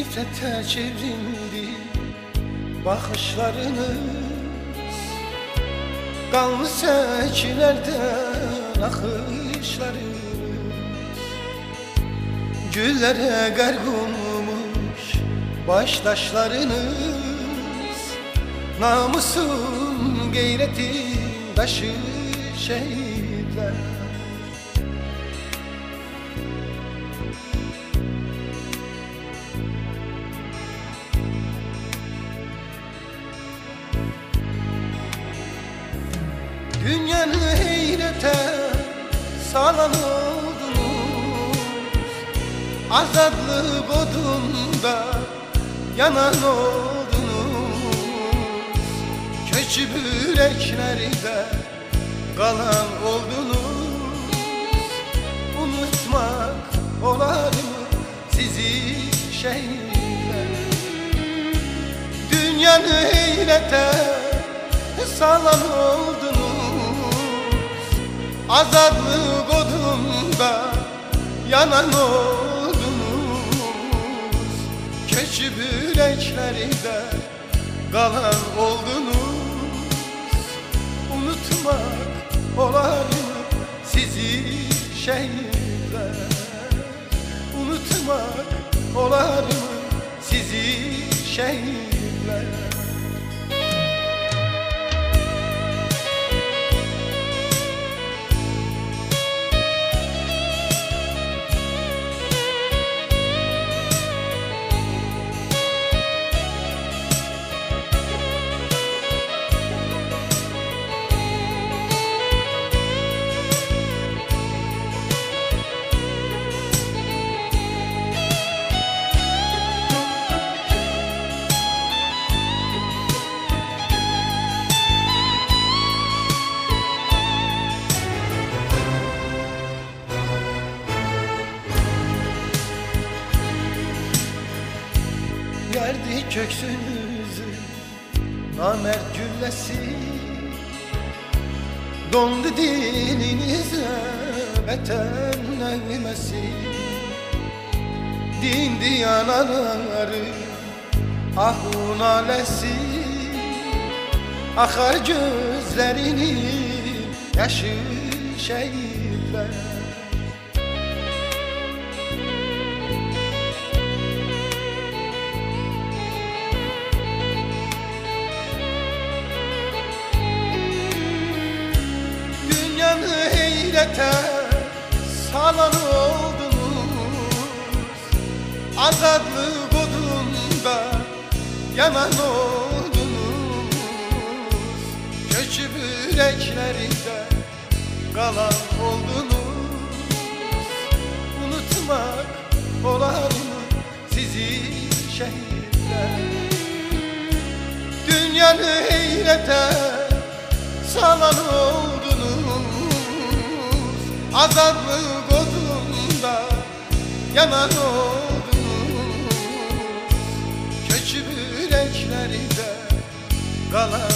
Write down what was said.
Nefrete çevrildi bakışlarınız. Kanlı seçilerden akışlarınız Güllere garg olmuş baştaşlarınız Namusun gayretin taşı şehitler Dünyanı heyrete salan oldunuz Azadlık odunda yanan oldunuz. Köçü yüreklerde kalan oldunuz. Unutmak olar mı sizi şehirler? Dünyanı heyrete salan oldunuz Azadlık odunda yanan oldunuz. Keçi yüreklerinde kalan oldunuz. Unutmak olar mı sizi şehirler Unutmak olar mı sizi şehirler köksünüzü namert güllesi. Dondu dilinize vatan neymesi Dindi yanaları ahun alesi Akar gözlerinin yaşı şehitler heyrete salan oldunuz. Azadlık odunda yanan oldunuz. Köçü yüreklerinde kalan oldunuz. Unutmak olar mı sizi şehirler Dünyanı heyrete salan oldunuz Azadlık odunda yanan oldunuz Köçü yüreklerinde kalan